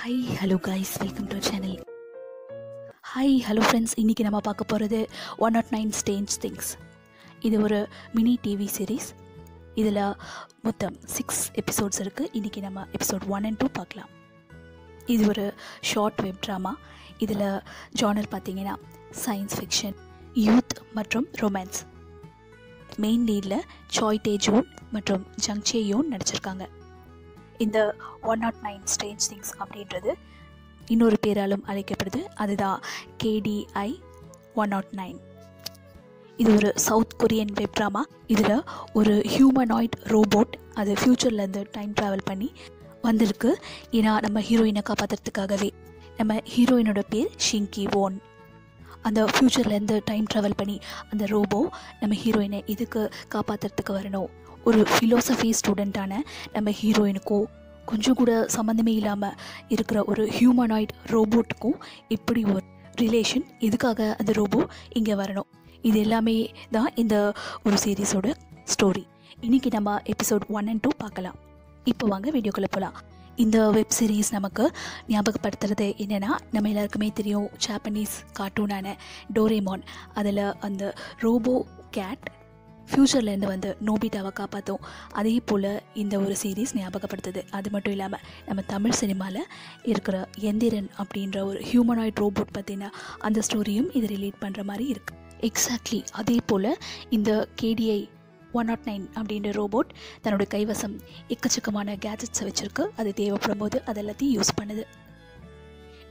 Hi hello guys welcome to channel hi hello friends இன்றைக்கி நம்ம பார்க்க போகிறது one nought nine strange things இது ஒரு மினி டிவி சீரீஸ் இதில் மொத்தம் சிக்ஸ் எபிசோட்ஸ் இருக்குது இன்றைக்கி நம்ம எபிசோட் ஒன் அண்ட் டூ பார்க்கலாம். இது ஒரு ஷார்ட் வெப் ட்ராமா இதில் ஜானர் பார்த்தீங்கன்னா சயின்ஸ் ஃபிக்ஷன் யூத் மற்றும் ரொமான்ஸ் மெயின் லீடில் சாய் டே ஜூன் மற்றும் ஜங்சே யோன் நடிச்சிருக்காங்க. இந்த one nought nine strange things அப்படின்றது இன்னொரு பேராலும் அழைக்கப்படுது. அதுதான் கேடிஐ ஒன் நாட் நைன் இது ஒரு சவுத் கொரியன் வெப் ட்ராமா. இதில் ஒரு ஹியூமனாய்ட் ரோபோட் அது ஃப்யூச்சர்லேருந்து டைம் ட்ராவல் பண்ணி வந்திருக்கு. ஏன்னா நம்ம ஹீரோயினை காப்பாற்றுறதுக்காகவே நம்ம ஹீரோயினோட பேர் ஷிங்கி ஓன் அந்த ஃப்யூச்சர்லேருந்து டைம் ட்ராவல் பண்ணி அந்த ரோபோ நம்ம ஹீரோயினை இதுக்கு காப்பாற்றுறதுக்கு வரணும்? ஒரு ஃபிலோசஃபி ஸ்டூடெண்ட்டான நம்ம ஹீரோயினுக்கோ கொஞ்சம் கூட சம்மந்தமே இல்லாமல் இருக்கிற ஒரு ஹியூமனாய்ட் ரோபோட்டுக்கும் இப்படி ஒரு ரிலேஷன் எதுக்காக அந்த ரோபோ இங்கே வரணும்? இது எல்லாமே தான் இந்த ஒரு சீரீஸோட ஸ்டோரி இன்றைக்கி நம்ம எபிசோட் ஒன் அண்ட் டூ பார்க்கலாம். இப்போ வாங்க வீடியோக்குள்ளே போகலாம் இந்த வெப் சீரிஸ் நமக்கு ஞாபகப்படுத்துறது என்னென்னா நம்ம எல்லாருக்குமே தெரியும் ஜாப்பனீஸ் கார்ட்டூனான டோரேமான் அதில் அந்த ரோபோ கேட் ஃப்யூச்சர்லேருந்து வந்து நோபிட்டாவை காப்பாற்றும் அதே போல் இந்த ஒரு சீரீஸ் ஞாபகப்படுத்துது. அது மட்டும் இல்லாமல் நம்ம தமிழ் சினிமாவில் இருக்கிற எந்திரன் அப்படின்ற ஒரு ஹியூமனாய்ட் ரோபோட் பற்றின அந்த ஸ்டோரியும் இது ரிலேட் பண்ணுற மாதிரி இருக்குது எக்ஸாக்ட்லி அதே போல் இந்த கேடிஐ ஒன் நாட் நைன் அப்படின்ற ரோபோட் தன்னோட கைவசம் எக்கச்சக்கமான கேஜெட்ஸை வச்சுருக்கு. அது தேவைப்படும் போது அது எல்லாத்தையும் யூஸ் பண்ணுது.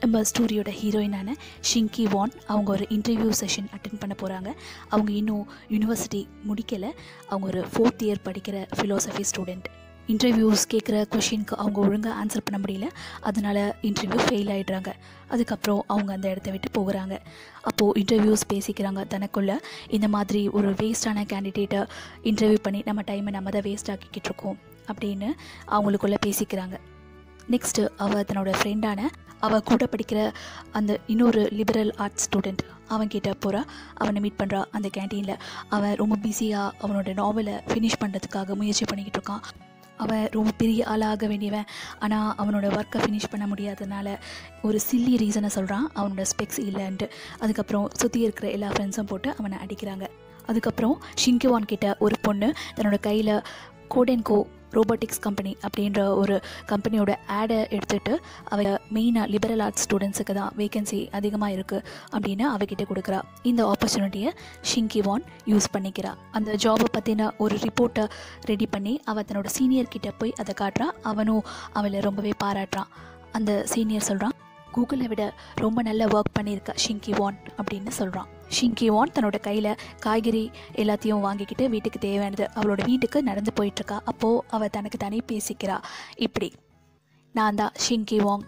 நம்ம ஸ்டோரியோட ஹீரோயினான ஷிங்கி வான் அவங்க ஒரு இன்டர்வியூ செஷன் அட்டன் பண்ண போகிறாங்க அவங்க இன்னும் யூனிவர்சிட்டி முடிக்கலை. அவங்க ஒரு ஃபோர்த் இயர் படிக்கிற ஃபிலோசஃபி ஸ்டூடெண்ட் இன்டர்வியூஸ் கேட்குற கொஷினுக்கு அவங்க ஒழுங்காக ஆன்சர் பண்ண முடியல. அதனால் இன்டர்வியூ ஃபெயில் ஆகிடுறாங்க அதுக்கப்புறம் அவங்க அந்த இடத்த விட்டு போகிறாங்க. அப்போது இன்டர்வியூஸ் பேசிக்கிறாங்க தனக்குள்ள. இந்த மாதிரி ஒரு வேஸ்டான கேண்டிடேட்டை இன்டர்வியூ பண்ணி நம்ம டைமை நம்ம தான் வேஸ்ட் ஆக்கிக்கிட்டு இருக்கோம் அப்படின்னு அவங்களுக்குள்ளே பேசிக்கிறாங்க. நெக்ஸ்ட்டு அவள் தன்னோட ஃப்ரெண்டான அவள் கூட படிக்கிற அந்த இன்னொரு லிபரல் ஆர்ட்ஸ் ஸ்டூடெண்ட் அவன் கிட்ட போகிறா அவனை மீட் பண்ணுறா அந்த கேன்டீனில் அவன் ரொம்ப பிஸியாக அவனோட நாவலை ஃபினிஷ் பண்ணுறதுக்காக முயற்சி பண்ணிக்கிட்டு இருக்கான். அவன் ரொம்ப பெரிய ஆளாக வேண்டியவன். ஆனால் அவனோட ஒர்க்கை ஃபினிஷ் பண்ண முடியாதனால ஒரு சில்லி ரீசனை சொல்கிறான் அவனோட ஸ்பெக்ஸ் இல்லைன்ட்டு. அதுக்கப்புறம் சுற்றி இருக்கிற எல்லா ஃப்ரெண்ட்ஸும் போட்டு அவனை அடிக்கிறாங்க. அதுக்கப்புறம் ஷின்கிவான் கிட்ட ஒரு பொண்ணு தன்னோட கையில் கோடென்கோ ரோபோட்டிக்ஸ் கம்பெனி அப்படின்ற ஒரு கம்பெனியோட ஆடை எடுத்துகிட்டு அவள் மெயினாக லிபரல் ஆர்ட்ஸ் ஸ்டூடெண்ட்ஸுக்கு தான் வேகன்சி அதிகமாக இருக்குது அப்படின்னு அவகிட்ட கொடுக்குறா. இந்த ஆப்பர்ச்சுனிட்டியை ஷிங்கி வான் யூஸ் பண்ணிக்கிறா. அந்த ஜாபை பற்றின ஒரு ரிப்போர்ட்டை ரெடி பண்ணி அவள் தன்னோட சீனியர் கிட்ட போய் அதை காட்டுறா. அவனும் அவளை ரொம்பவே பாராட்டுறான். அந்த சீனியர் சொல்கிறான் கூகுளை விட ரொம்ப நல்ல ஒர்க் பண்ணியிருக்கா ஷிங்கி வான் அப்படின்னு சொல்கிறான் ஷிங்கி வான் தன்னோட கையில் காய்கறி எல்லாத்தையும் வாங்கிக்கிட்டு வீட்டுக்கு தேவையானது அவளோட வீட்டுக்கு நடந்து போயிட்டுருக்கா. அப்போது அவள் தனக்கு தனி பேசிக்கிறா. இப்படி நான் தான் ஷிங்கி வாங்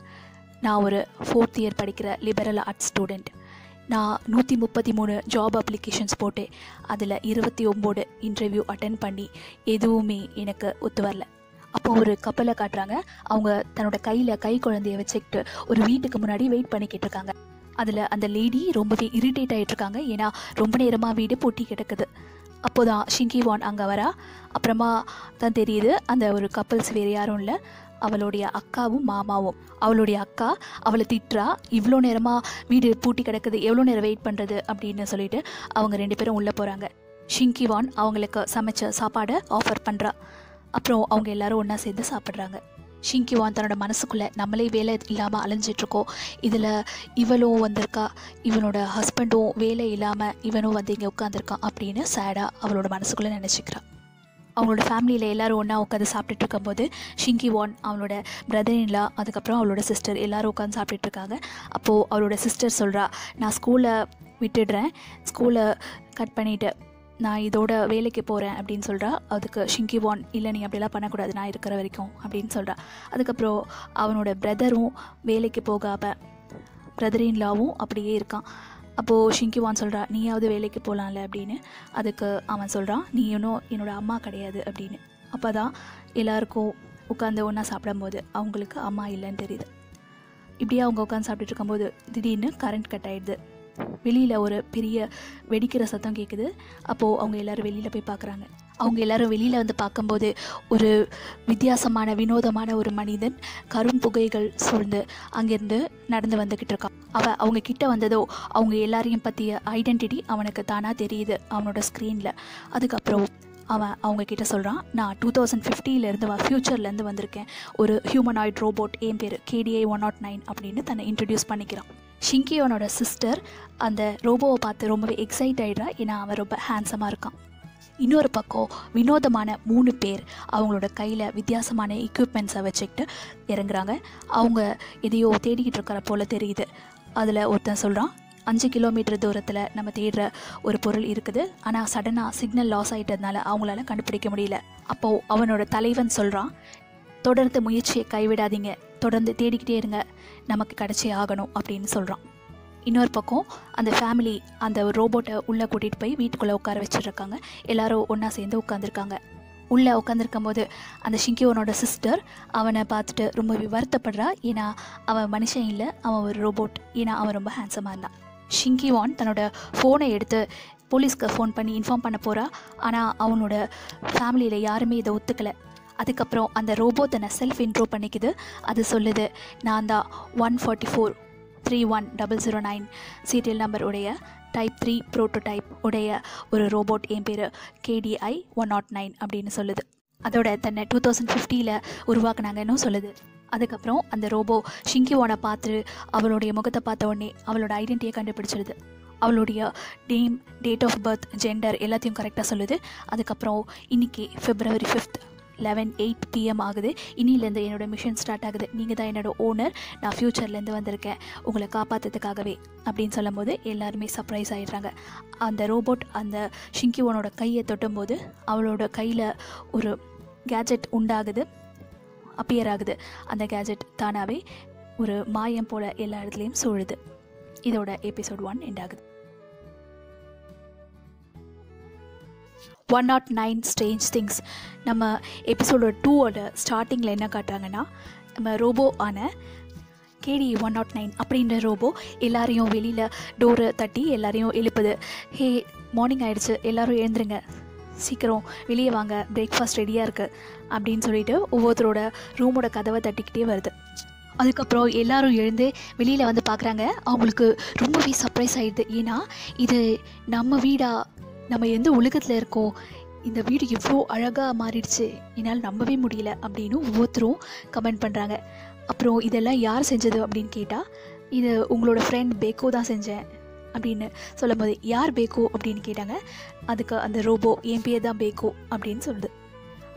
நான் ஒரு ஃபோர்த் இயர் படிக்கிற லிபரல் ஆர்ட்ஸ் ஸ்டூடெண்ட் நான் நூற்றி முப்பத்தி மூணு ஜாப் அப்ளிகேஷன்ஸ் போட்டு அதில் இருபத்தி ஒம்போது இன்டர்வியூ அட்டன் பண்ணி எதுவுமே எனக்கு ஒத்து வரல. அப்போ ஒரு கப்பலை காட்டுறாங்க. அவங்க தன்னோட கையில் கை குழந்தைய வச்சுக்கிட்டு ஒரு வீட்டுக்கு முன்னாடி வெயிட் பண்ணிக்கிட்டு இருக்காங்க. அதில் அந்த லேடி ரொம்பவே இரிட்டேட் ஆகிட்டு இருக்காங்க. ஏன்னா ரொம்ப நேரமாக வீடு பூட்டி கிடக்குது. அப்போ தான் ஷிங்கி வான் அங்கே வரா. அப்புறமா தான் தெரியுது அந்த ஒரு கப்பல்ஸ் வேறு யாரும் இல்லை. அவளுடைய அக்காவும் மாமாவும். அவளுடைய அக்கா அவளை திட்டுறா. இவ்வளோ நேரமாக வீடு பூட்டி கிடக்குது. எவ்வளோ நேரம் வெயிட் பண்ணுறது அப்படின்னு சொல்லிட்டு அவங்க ரெண்டு பேரும் உள்ளே போகிறாங்க ஷிங்கி வான் அவங்களுக்கு சமைச்ச சாப்பாடை ஆஃபர் பண்ணுறா அப்புறம் அவங்க எல்லாரும் ஒன்றா சேர்ந்து சாப்பிட்றாங்க. ஷிங்கிவான் தன்னோட மனசுக்குள்ளே நம்மளே வேலை இல்லாமல் அலைஞ்சிட்ருக்கோம் இதில் இவளும் வந்திருக்கா இவனோட ஹஸ்பண்டும் வேலை இல்லாமல் இவனும் வந்து இங்கே உட்காந்துருக்கான் அப்படின்னு சேடாக அவளோட மனசுக்குள்ளே நினச்சிக்கிறான் அவங்களோட ஃபேமிலியில் எல்லோரும் ஒன்றா உட்காந்து சாப்பிட்டுட்டு இருக்கும்போது ஷிங்கி வான் அவளோட பிரதர் இல்லா அதுக்கப்புறம் அவளோட சிஸ்டர் எல்லோரும் உட்காந்து சாப்பிட்டுட்டு இருக்காங்க அப்போது அவளோட சிஸ்டர் சொல்கிறா நான் ஸ்கூலை விட்டுடுறேன். ஸ்கூலை கட் பண்ணிவிட்டு நான் இதோட வேலைக்கு போகிறேன் அப்படின்னு சொல்கிறா அதுக்கு ஷிங்கி வான் இல்லை நீ அப்படிலாம் பண்ணக்கூடாது. நான் இருக்கிற வரைக்கும் அப்படின்னு சொல்கிறா அதுக்கப்புறம் அவனோட பிரதரும் வேலைக்கு போகாமல் பிரதரின் லாவும் அப்படியே இருக்கான். அப்போது ஷிங்கிவான் சொல்கிறா நீயாவது வேலைக்கு போகலாம்ல அப்படின்னு. அதுக்கு அவன் சொல்கிறான் நீ இன்னும் என்னோடய அம்மா கிடையாது அப்படின்னு. அப்போ தான் எல்லாருக்கும் உட்காந்து ஒன்றா சாப்பிடும்போது அவங்களுக்கு அம்மா இல்லைன்னு தெரியுது. இப்படியே அவங்க உட்காந்து சாப்பிட்டுட்டு இருக்கும்போது திடீர்னு கரண்ட் கட் ஆகிடுது வெளியில் ஒரு பெரிய வெடிக்கிற சத்தம் கேட்குது அப்போது அவங்க எல்லோரும் வெளியில் போய் பார்க்குறாங்க அவங்க எல்லாரும் வெளியில் வந்து பார்க்கும்போது ஒரு வித்தியாசமான வினோதமான ஒரு மனிதன் கரும் புகைகள் சூழ்ந்து அங்கேருந்து நடந்து வந்துக்கிட்டு இருக்கான். அவன் அவங்க கிட்ட வந்ததோ அவங்க எல்லாரையும் பற்றிய ஐடென்டிட்டி அவனுக்கு தானாக தெரியுது அவனோட ஸ்க்ரீனில் அதுக்கப்புறம் அவன் அவங்க கிட்ட சொல்கிறான் நான் டூ தௌசண்ட் ஃபிஃப்டியிலேருந்து வா ஃப்யூச்சர்லேருந்து வந்திருக்கேன். ஒரு ஹியூமனாய்ட் ரோபோட் என் பேர் கேடிஐ ஒன் நாட் நைன் அப்படின்னு தன்னை இன்ட்ரடியூஸ் பண்ணிக்கிறான். ஷிங்கியோனோட சிஸ்டர் அந்த ரோபோவை பார்த்து ரொம்பவே எக்ஸைட் ஆகிடுறா ஏன்னா அவன் ரொம்ப ஹேண்ட்ஸமாக இருக்கான். இன்னொரு பக்கம் வினோதமான மூணு பேர் அவங்களோட கையில் வித்தியாசமான எக்யூப்மெண்ட்ஸை வச்சுக்கிட்டு இறங்குறாங்க. அவங்க எதையோ தேடிக்கிட்டு இருக்கிற போல தெரியுது. அதில் ஒருத்தன் சொல்கிறான் அஞ்சு கிலோமீட்டர் தூரத்தில் நம்ம தேடுற ஒரு பொருள் இருக்குது. ஆனால் சடனாக சிக்னல் லாஸ் ஆகிட்டதுனால அவங்களால கண்டுபிடிக்க முடியல. அப்போது அவனோட தலைவன் சொல்கிறான் தொடர்ந்து முயற்சியை கைவிடாதீங்க. தொடர்ந்து தேடிக்கிட்டே இருங்க. நமக்கு கிடச்சே ஆகணும் அப்படின்னு சொல்கிறான் இன்னொரு பக்கம் அந்த ஃபேமிலி அந்த ரோபோட்டை உள்ளே கூட்டிகிட்டு போய் வீட்டுக்குள்ளே உட்கார வச்சுருக்காங்க. எல்லாரும் ஒன்றா சேர்ந்து உட்காந்துருக்காங்க உள்ளே உட்காந்துருக்கும் போது அந்த ஷிங்கியோனோட சிஸ்டர் அவனை பார்த்துட்டு ரொம்ப வருத்தப்படுறா. ஏன்னா அவன் மனுஷன் இல்லை அவன் ஒரு ரோபோட் ஏன்னா அவன் ரொம்ப ஹேண்ட்ஸமாக இருந்தான். ஷிங்கிவான் தன்னோட ஃபோனை எடுத்து போலீஸ்க்கு ஃபோன் பண்ணி இன்ஃபார்ம் பண்ண போகிறா ஆனால் அவனோட ஃபேமிலியில் யாருமே இதை ஒத்துக்கலை. அதுக்கப்புறம் அந்த ரோபோ தன்னை செல்ஃப் இன்ட்ரோ பண்ணிக்குது. அது சொல்லுது நான் தான் one forty four three one double zero nine serial number உடைய டைப் த்ரீ ப்ரோட்டோடைப் உடைய ஒரு ரோபோட் என் பேர் கேடிஐ ஒன் நாட் நைன் அப்படின்னு சொல்லுது. அதோட தன்னை டூ தௌசண்ட் ஃபிஃப்டியில் உருவாக்குனாங்கன்னு சொல்லுது. அதுக்கப்புறம் அந்த ரோபோ ஷிங்கிவோனை பார்த்து அவளுடைய முகத்தை பார்த்த உடனே அவளோட ஐடென்டிட்டியை கண்டுபிடிச்சிடுது அவளுடைய name date of birth gender எல்லாத்தையும் கரெக்டாக சொல்லுது. அதுக்கப்புறம் இன்னைக்கு February fifth eleven eight PM ஆகுது. இன்னிலேருந்து என்னோட மிஷன் ஸ்டார்ட் ஆகுது. நீங்கள் தான் என்னோட ஓனர் நான் ஃப்யூச்சர்லேருந்து வந்திருக்கேன். உங்களை காப்பாற்றுறதுக்காகவே அப்படின்னு சொல்லும்போது எல்லாருமே சர்ப்ரைஸ் ஆகிடுறாங்க அந்த ரோபோட் அந்த ஷிங்கிவோனோட கையை தொட்டும்போது அவளோட கையில் ஒரு கேஜெட் உண்டாகுது. அப்பியர் ஆகுது. அந்த கேஜெட் தானாகவே ஒரு மாயம் போல் எல்லா இடத்துலையும் சூழுது. இதோட எபிசோட் ஒன் எண்ட் ஆகுது. One nought nine strange things நம்ம எபிசோட டூவோட ஸ்டார்டிங்கில் என்ன காட்டுறாங்கன்னா நம்ம ரோபோ ஆன கேடி ஒன் நாட் நைன் அப்படின்ற ரோபோ எல்லாரையும் வெளியில் டோரை தட்டி எல்லாரையும் எழுப்புது. ஹே மார்னிங் ஆயிடுச்சு. எல்லாரும் எழுந்துருங்க. சீக்கிரம் வெளியே வாங்க. பிரேக்ஃபாஸ்ட் ரெடியாக இருக்குது அப்படின்னு சொல்லிட்டு ஒவ்வொருத்தரோட ரூமோட கதவை தட்டிக்கிட்டே வருது. அதுக்கப்புறம் எல்லாரும் எழுந்து வெளியில் வந்து பார்க்குறாங்க. அவங்களுக்கு ரொம்பவே சர்ப்ரைஸ் ஆகிடுது ஏன்னா இது நம்ம வீடாக நம்ம எந்த உலகத்தில் இருக்கோம்? இந்த வீடு எவ்வளோ அழகாக மாறிடுச்சு. என்னால் நம்பவே முடியல அப்படின்னு ஒவ்வொருத்தரும் கமெண்ட் பண்ணுறாங்க அப்புறம் இதெல்லாம் யார் செஞ்சது அப்படின்னு கேட்டால் இது உங்களோட ஃப்ரெண்ட் பேக்கோ தான் செஞ்சேன் அப்படின்னு சொல்லும் போது யார் பேக்கோ அப்படின்னு கேட்டாங்க. அதுக்கு அந்த ரோபோ என் பேர் தான் பேக்கோ அப்படின்னு சொல்லுது.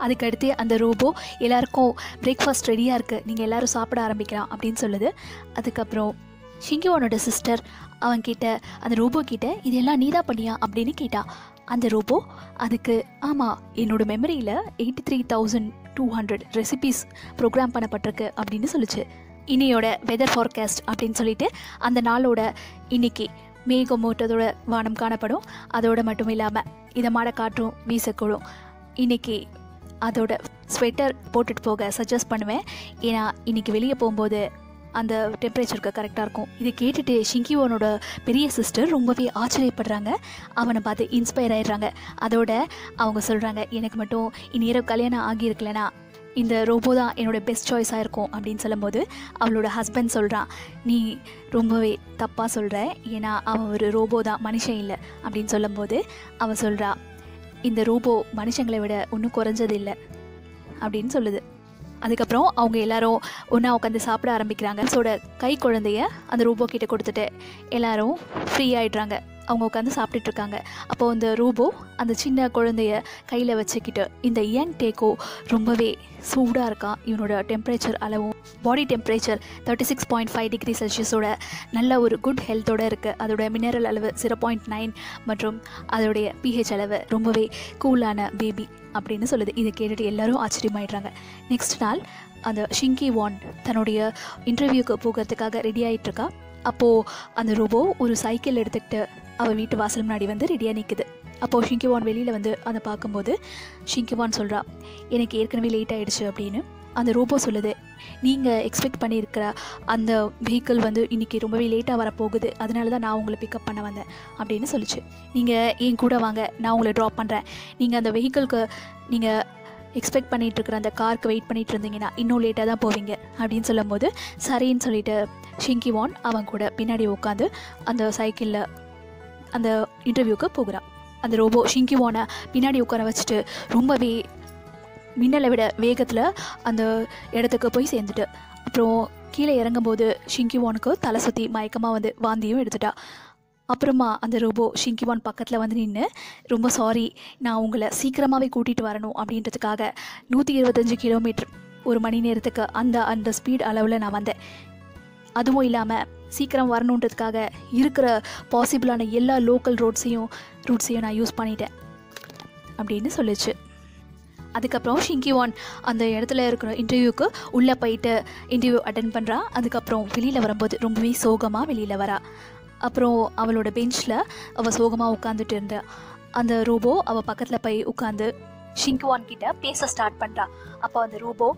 அதுக்கடுத்து அந்த ரோபோ எல்லாருக்கும் பிரேக்ஃபாஸ்ட் ரெடியாக இருக்குது நீங்கள் எல்லோரும் சாப்பிட ஆரம்பிக்கலாம் அப்படின்னு சொல்லுது. அதுக்கப்புறம் ஷிங்கிவானோட சிஸ்டர் அவன் கிட்ட அந்த ரோபோ கிட்ட இதெல்லாம் நீ தான் பண்ணியா? அப்படின்னு கேட்டா அந்த ரோபோ அதுக்கு ஆமாம் என்னோட மெமரியில் eighty three thousand two hundred recipes program பண்ணப்பட்டிருக்கு அப்படின்னு சொல்லிச்சு. இனியோட வெதர் ஃபார்காஸ்ட் அப்படின்னு சொல்லிட்டு அந்த நாளோட இன்னைக்கு மேகமூட்டத்தோட வானம் காணப்படும். அதோட மட்டும் இல்லாமல் இதமான காற்றும் வீசக்கூடும். இன்னைக்கு அதோட ஸ்வெட்டர் போட்டுட்டு போக சஜஸ்ட் பண்ணுவேன். ஏன்னா இன்னைக்கு வெளியே போகும்போது அந்த டெம்பரேச்சருக்கு கரெக்டாக இருக்கும். இதை கேட்டுட்டு ஷிங்கிவோனோட பெரிய சிஸ்டர் ரொம்பவே ஆச்சரியப்படுறாங்க. அவனை பார்த்து இன்ஸ்பயர் ஆயிடுறாங்க. அதோட அவங்க சொல்கிறாங்க எனக்கு மட்டும் இந்நேரம் கல்யாணம் ஆகியிருக்கலனா இந்த ரோபோ தான் என்னோட பெஸ்ட் சாய்ஸாக இருக்கும். அப்படின்னு சொல்லும்போது அவளோட ஹஸ்பண்ட் சொல்கிறான் நீ ரொம்பவே தப்பாக சொல்கிற ஏன்னா அவன் ஒரு ரோபோ தான் மனுஷன் இல்லை. அப்படின்னு சொல்லும்போது அவன் சொல்கிறா இந்த ரோபோ மனுஷங்களை விட ஒன்றும் குறைஞ்சது இல்லை. அப்படின்னு சொல்லுது. அதுக்கப்புறம் அவங்க எல்லாரும் ஒன்றா உட்காந்து சாப்பிட ஆரம்பிக்கிறாங்க. ஸோட கை குழந்தைய அந்த ரூபோ கிட்ட கொடுத்துட்டு எல்லாரும் ஃப்ரீ ஆயிடுறாங்க. அவங்க உட்காந்து சாப்பிட்டுட்டு இருக்காங்க அப்போ அந்த ரூபோ அந்த சின்ன குழந்தைய கையில் வச்சுக்கிட்டு இந்த யங் டேக்கோ ரொம்பவே சூடாக இருக்கான். இவனோட டெம்பரேச்சர் அளவும் body temperature thirty six point five degree செல்சியஸோட நல்ல ஒரு குட் ஹெல்த்தோட இருக்குது அதோட மினரல் அளவு ஜீரோ பாயிண்ட் நைன் மற்றும் அதோடைய பிஹெச் அளவு ரொம்பவே கூலான பேபி அப்படின்னு சொல்லுது. இதை கேட்டுட்டு எல்லாரும் ஆச்சரியமாயிடுறாங்க. நெக்ஸ்ட் நாள் அந்த ஷிங்கி வான் தன்னுடைய இன்டர்வியூக்கு போகிறதுக்காக ரெடி ஆகிட்டு இருக்கா அப்போது அந்த ரோபோ ஒரு சைக்கிள் எடுத்துக்கிட்டு அவள் வீட்டு வாசல் முன்னாடி வந்து ரெடியாக நிற்குது அப்போது ஷிங்கிவான் வெளியில் வந்து அதை பார்க்கும்போது ஷிங்கிவான் சொல்கிறா எனக்கு ஏற்கனவே லேட் ஆகிடுச்சு அப்படின்னு. அந்த ரோபோ சொல்லுது நீங்கள் எக்ஸ்பெக்ட் பண்ணியிருக்கிற அந்த வெஹிக்கிள் வந்து இன்றைக்கி ரொம்பவே லேட்டாக வரப்போகுது. அதனால தான் நான் உங்களை பிக்கப் பண்ண வந்தேன் அப்படின்னு சொல்லிச்சு. நீங்கள் என் கூட வாங்க நான் உங்களை ட்ராப் பண்ணுறேன் நீங்கள் அந்த வெஹிக்கிள்க்கு நீங்கள் எக்ஸ்பெக்ட் பண்ணிகிட்டு இருக்கிற அந்த காருக்கு வெயிட் பண்ணிகிட்டு இருந்தீங்கன்னா இன்னும் லேட்டாக தான் போவீங்க அப்படின்னு சொல்லும்போது சரின்னு சொல்லிட்டு ஷிங்கிவான் அவன் கூட பின்னாடி உட்காந்து அந்த சைக்கிளில் அந்த இன்டர்வியூக்கு போகிறான் அந்த ரோபோ ஷிங்கிவான பின்னாடி உட்கார வச்சுட்டு ரொம்பவே மின்னலை விட வேகத்தில் அந்த இடத்துக்கு போய் சேர்ந்துட்டு. அப்புறம் கீழே இறங்கும்போது ஷிங்கிவானுக்கு தலை சுற்றி மயக்கமாக வந்து வாந்தியும் எடுத்துட்டா. அப்புறமா அந்த ரோபோ ஷிங்கிவான் பக்கத்தில் வந்து நின்று ரொம்ப சாரி நான் உங்களை சீக்கிரமாகவே கூட்டிகிட்டு வரணும் அப்படின்றதுக்காக நூற்றி இருபத்தஞ்சு கிலோமீட்டர் ஒரு மணி நேரத்துக்கு அந்த அந்த ஸ்பீட் அளவில் நான் வந்தேன். அதுவும் இல்லாமல் சீக்கிரம் வரணுன்றதுக்காக இருக்கிற பாசிபிளான எல்லா லோக்கல் ரோட்ஸையும் ரூட்ஸையும் நான் யூஸ் பண்ணிட்டேன். அப்படின்னு சொல்லிச்சு. அதுக்கப்புறம் ஷிங்கிவான் அந்த இடத்துல இருக்கிற இன்டர்வியூக்கு உள்ளே போயிட்டு இன்டர்வியூ அட்டன் பண்ணுறா அதுக்கப்புறம் வெளியில் வரும்போது ரொம்பவே சோகமாக வெளியில் வரா. அப்புறம் அவளோட பெஞ்சில் அவள் சோகமாக உட்காந்துட்டு இருந்தா அந்த ரோபோ அவள் பக்கத்தில் போய் உட்காந்து ஷிங்குவான் கிட்ட பேச ஸ்டார்ட் பண்ணுறா அப்போ அந்த ரோபோ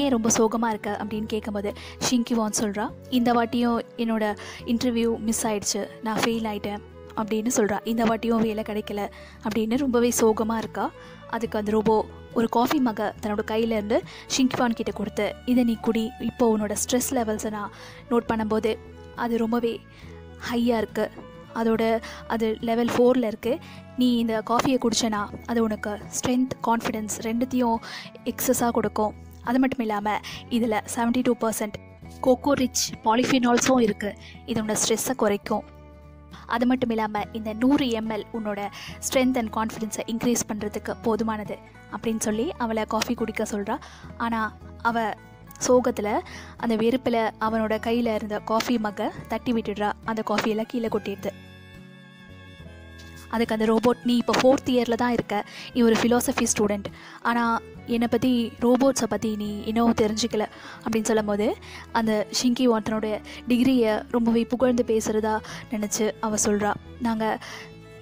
ஏன் ரொம்ப சோகமாக இருக்க அப்படின்னு கேட்கும்போது ஷிங்கிவான் சொல்கிறா இந்த வாட்டியும் என்னோட இன்டர்வியூ மிஸ் ஆயிடுச்சு. நான் ஃபெயில் ஆயிட்டேன். அப்படின்னு சொல்கிறா இந்த வாட்டியும் வேலை கிடைக்கல. அப்படின்னு ரொம்பவே சோகமாக இருக்கா. அதுக்கு அந்த ரோபோ ஒரு காஃபி மகை தன்னோட கையிலேருந்து ஷிங்கிவான் கிட்டே கொடுத்து இதை நீ குடி. இப்போ உன்னோட ஸ்ட்ரெஸ் லெவல்ஸை நான் நோட் பண்ணும்போது அது ரொம்பவே ஹையாக இருக்குது அதோட அது லெவல் ஃபோரில் இருக்குது நீ இந்த காஃபியை குடிச்சனா அது உனக்கு ஸ்ட்ரென்த் கான்ஃபிடென்ஸ் ரெண்டுத்தையும் எக்ஸஸாக கொடுக்கும். அது மட்டும் இல்லாமல் இதில் seventy two percent cocoa rich பாலிஃபினால்ஸும் இருக்குது இது உன்னோட ஸ்ட்ரெஸ்ஸை குறைக்கும். அது மட்டும் இல்லாமல் இந்த நூறு எம்எல் உன்னோட ஸ்ட்ரென்த் அண்ட் கான்ஃபிடென்ஸை இன்க்ரீஸ் பண்ணுறதுக்கு போதுமானது அப்படின்னு சொல்லி அவளை காஃபி குடிக்க சொல்கிறா ஆனால் அவள் சோகத்தில் அந்த வெறுப்பில் அவனோட கையில் இருந்த காஃபி மக்கை தட்டி விட்டுடுறா. அந்த காஃபியெல்லாம் கீழே கொட்டிடுது. அதுக்கு அந்த ரோபோட் நீ இப்போ ஃபோர்த் இயரில் தான் இருக்க. நீ ஒரு ஃபிலோசஃபி ஸ்டூடெண்ட் ஆனால் என்னை பற்றி ரோபோட்ஸை பற்றி நீ இன்னும் தெரிஞ்சுக்கல. அப்படின்னு சொல்லும்போது அந்த ஷிங்கி வாட்டனுடைய டிகிரியை ரொம்பவே புகழ்ந்து பேசுகிறதா நினச்சி அவள் சொல்கிறா நாங்கள்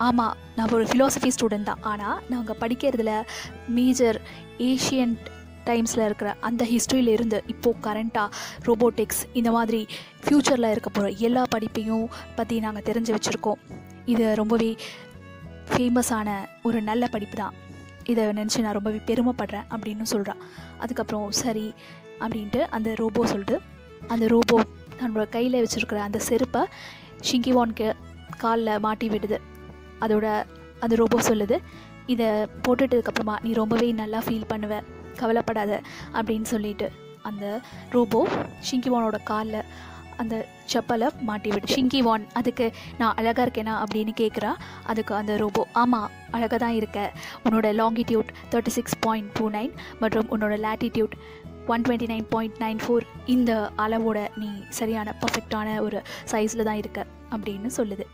ஆமாம் நான் ஒரு ஃபிலோசஃபி ஸ்டூடெண்ட் தான். ஆனால் நாங்கள் படிக்கிறதுல மேஜர் ஏஷியன்ட் டைம்ஸில் இருக்கிற அந்த ஹிஸ்ட்ரியில் இருந்து இப்போது கரண்ட்டாக ரோபோட்டிக்ஸ் இந்த மாதிரி ஃப்யூச்சரில் இருக்க போகிற எல்லா படிப்பையும் பற்றி நாங்கள் தெரிஞ்சு வச்சுருக்கோம். இது ரொம்பவே ஃபேமஸான ஒரு நல்ல படிப்பு தான் இதை நினச்சி நான் ரொம்பவே பெருமைப்படுறேன் அப்படின்னு சொல்கிறான் அதுக்கப்புறம் சரி அப்படின்ட்டு அந்த ரோபோ சொல்லிட்டு அந்த ரோபோ தன்னோட கையில் வச்சுருக்கிற அந்த செருப்பை ஷிங்கிவான்க்கு காலில் மாட்டி விடுது. அதோட அந்த ரோபோ சொல்லுது இதை போட்டுட்டதுக்கப்புறமா நீ ரொம்பவே நல்லா ஃபீல் பண்ணுவ கவலைப்படாத அப்படின்னு சொல்லிட்டு அந்த ரோபோ ஷிங்கிவானோட காலில் அந்த செப்பலை மாட்டி விட்டு ஷிங்கி வான் அதுக்கு நான் அழகாக இருக்கேனா? அப்படின்னு கேட்குறா அதுக்கு அந்த ரோபோ ஆமாம் அழகாக தான் இருக்க. உன்னோட longitude thirty six point two nine மற்றும் உன்னோட latitude one twenty nine point nine four இந்த அளவோட நீ சரியான பர்ஃபெக்டான ஒரு சைஸில் தான் இருக்க அப்படின்னு சொல்லுது.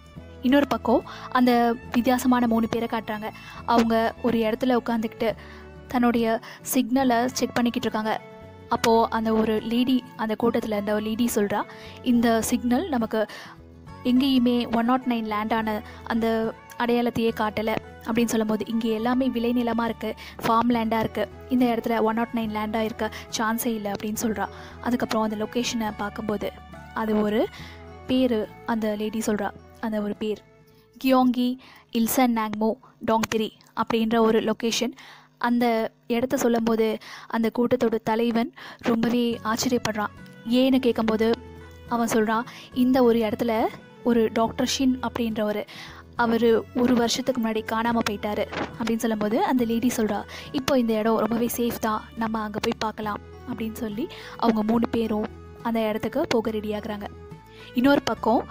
இன்னொரு பக்கம் அந்த வித்தியாசமான மூணு பேரை காட்டுறாங்க. அவங்க ஒரு இடத்துல உட்காந்துக்கிட்டு தன்னுடைய சிக்னலை செக் பண்ணிக்கிட்டு இருக்காங்க. அப்போது அந்த ஒரு லேடி அந்த கூட்டத்தில் இருந்த ஒரு லேடி சொல்கிறா இந்த சிக்னல் நமக்கு எங்கேயுமே ஒன் நாட் நைன் லேண்டான அந்த அடையாளத்தையே காட்டலை. அப்படின்னு சொல்லும்போது இங்கே எல்லாமே விளைநிலமாக இருக்குது ஃபார்ம் லேண்டாக இருக்குது இந்த இடத்துல ஒன் நாட் நைன் லேண்டாக இருக்க சான்ஸே இல்லை. அப்படின்னு சொல்கிறா அதுக்கப்புறம் அந்த லொக்கேஷனை பார்க்கும்போது அது ஒரு பேர் அந்த லேடி சொல்கிறா அந்த ஒரு பேர் கியோங்கி இல்சன் நாங்மோ டாங்பிரி அப்படின்ற ஒரு லொக்கேஷன் அந்த இடத்த சொல்லும்போது அந்த கூட்டத்தோட தலைவன் ரொம்பவே ஆச்சரியப்படுறான். ஏன்னு கேட்கும்போது அவன் சொல்கிறான் இந்த ஒரு இடத்துல ஒரு டாக்டர் ஷின் அப்படின்ற ஒரு அவர் ஒரு வருஷத்துக்கு முன்னாடி காணாமல் போயிட்டாரு. அப்படின்னு சொல்லும்போது அந்த லேடி சொல்கிறா இப்போ இந்த இடம் ரொம்பவே சேஃப் தான் நம்ம அங்கே போய் பார்க்கலாம். அப்படின்னு சொல்லி அவங்க மூணு பேரும் அந்த இடத்துக்கு போக ரெடியாகிறாங்க இன்னொரு பக்கம்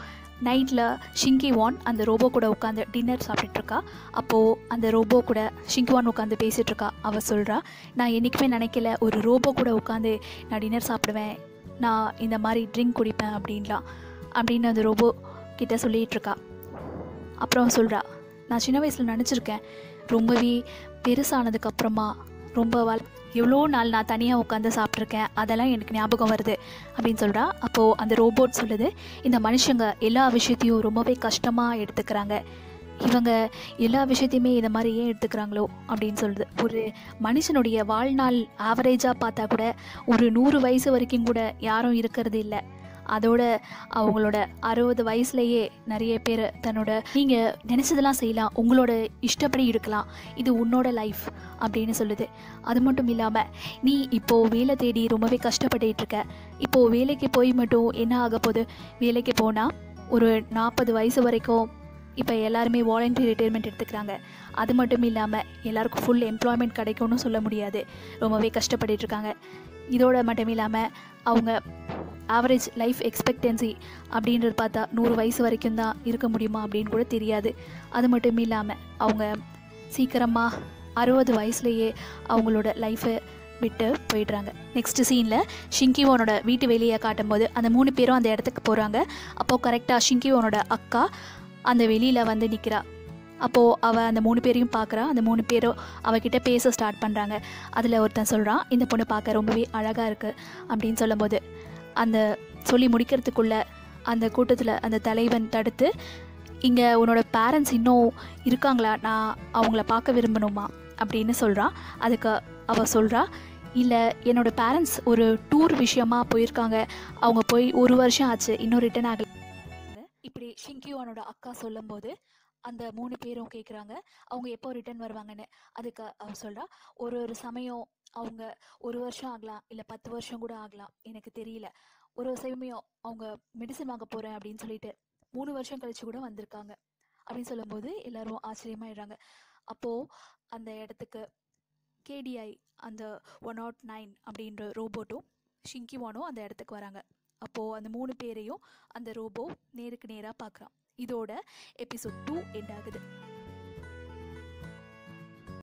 நைட்டில் ஷிங்கி வான் அந்த ரோபோ கூட உட்காந்து டின்னர் சாப்பிட்டுருக்கா அப்போது அந்த ரோபோ கூட ஷிங்கிவான் உட்காந்து பேசிகிட்ருக்கா அவள் சொல்கிறா நான் என்றைக்குமே நினைக்கல ஒரு ரோபோ கூட உட்காந்து நான் டின்னர் சாப்பிடுவேன். நான் இந்த மாதிரி ட்ரிங்க் குடிப்பேன் அப்படின்லாம் அப்படின்னு அந்த ரோபோ கிட்ட சொல்லிகிட்ருக்கா அப்புறம் சொல்கிறா நான் சின்ன வயசில் நினச்சிருக்கேன். ரொம்பவே பெருசானதுக்கப்புறமா ரொம்ப வள் எவ்வளோ நாள் நான் தனியாக உட்காந்து சாப்பிட்ருக்கேன் அதெல்லாம் எனக்கு ஞாபகம் வருது அப்படின்னு சொல்கிறா அப்போது அந்த ரோபோட் சொல்லுது இந்த மனுஷங்க எல்லா விஷயத்தையும் ரொம்பவே கஷ்டமாக எடுத்துக்கிறாங்க. இவங்க எல்லா விஷயத்தையுமே இதை மாதிரி ஏன் எடுத்துக்கிறாங்களோ அப்படின்னு சொல்லுது. ஒரு மனுஷனுடைய வாழ்நாள் ஆவரேஜாக பார்த்தா கூட ஒரு நூறு வயசு வரைக்கும் கூட யாரும் இருக்கிறது இல்லை. அதோட அவங்களோட அறுபது வயசுலேயே நிறைய பேர் தன்னோட நீங்கள் நினச்சதெல்லாம் செய்யலாம் உங்களோட இஷ்டப்படி இருக்கலாம் இது உன்னோட லைஃப் அப்படின்னு சொல்லுது. அது மட்டும் இல்லாமல் நீ இப்போது வேலை தேடி ரொம்பவே கஷ்டப்பட்டுட்டு இருக்க இப்போது வேலைக்கு போய் மட்டும் என்ன ஆக போகுது? வேலைக்கு போனால் ஒரு நாற்பது வயசு வரைக்கும் இப்போ எல்லாருமே வாலண்டரி ரிட்டையர்மெண்ட் எடுத்துக்கிறாங்க. அது மட்டும் இல்லாமல் எல்லாருக்கும் ஃபுல் எம்ப்ளாய்மெண்ட் கிடைக்கும்னு சொல்ல முடியாது. ரொம்பவே கஷ்டப்பட்டுருக்காங்க இதோட மட்டும் இல்லாமல் அவங்க ஆவரேஜ் லைஃப் எக்ஸ்பெக்டன்சி அப்படின்றது பார்த்தா நூறு வயசு வரைக்கும் தான் இருக்க முடியுமா அப்படின்னு கூட தெரியாது. அது மட்டும் இல்லாமல் அவங்க சீக்கிரமாக அறுபது வயசுலேயே அவங்களோட லைஃப்பை விட்டு போயிடுறாங்க. நெக்ஸ்ட் சீனில் ஷிங்கிவோனோட வீட்டு வெளியே காட்டும்போது அந்த மூணு பேரும் அந்த இடத்துக்கு போகிறாங்க அப்போது கரெக்டாக ஷிங்கிவோனோட அக்கா அந்த வெளியில் வந்து நிற்கிறா அப்போது அவள் அந்த மூணு பேரையும் பார்க்குறா அந்த மூணு பேரும் அவகிட்ட பேச ஸ்டார்ட் பண்ணுறாங்க அதில் ஒருத்தன் சொல்கிறான் இந்த பொண்ணு பார்க்க ரொம்பவே அழகாக இருக்குது அப்படின்னு சொல்லும்போது அந்த சொல்லி முடிக்கிறதுக்குள்ள அந்த கூட்டத்தில் அந்த தலைவன் தடுத்து இங்கே உன்னோட பேரண்ட்ஸ் இன்னும் இருக்காங்களா? நான் அவங்கள பார்க்க விரும்பணுமா? அப்படின்னு சொல்கிறான் அதுக்கு அவள் சொல்கிறா இல்லை என்னோட பேரண்ட்ஸ் ஒரு டூர் விஷயமாக போயிருக்காங்க. அவங்க போய் ஒரு வருஷம் ஆச்சு இன்னும் ரிட்டர்ன் ஆகல. இப்படி ஷிங்கியோனோட அக்கா சொல்லும்போது அந்த மூணு பேரும் கேட்குறாங்க அவங்க எப்போ ரிட்டர்ன் வருவாங்கன்னு. அதுக்கு அவ சொல்கிறா ஒரு ஒரு சமயம் அவங்க ஒரு வருஷம் ஆகலாம் இல்லை பத்து வருஷம் கூட ஆகலாம் எனக்கு தெரியல. ஒரு சமயம் அவங்க மெடிசன் வாங்க போகிறேன் அப்படின்னு சொல்லிட்டு மூணு வருஷம் கழிச்சு கூட வந்திருக்காங்க. அப்படின்னு சொல்லும்போது எல்லாரும் ஆச்சரியமாயிடுறாங்க. அப்போது அந்த இடத்துக்கு கேடிஐ அந்த ஒன் நாட் நைன் அப்படின்ற ரோபோட்டும் ஷிங்கிவானும் அந்த இடத்துக்கு வராங்க. அப்போது அந்த மூணு பேரையும் அந்த ரோபோ நேருக்கு நேராக பார்க்குறான் இதோட எபிசோட் டூ எண்ட் ஆகுது.